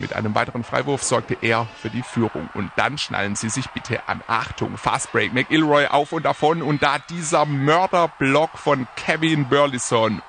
Mit einem weiteren Freiwurf sorgte er für die Führung. Und dann schnallen Sie sich bitte an. Achtung, Fastbreak, McIlroy auf und davon. Und da dieser Mörderblock von Kevin Burleson.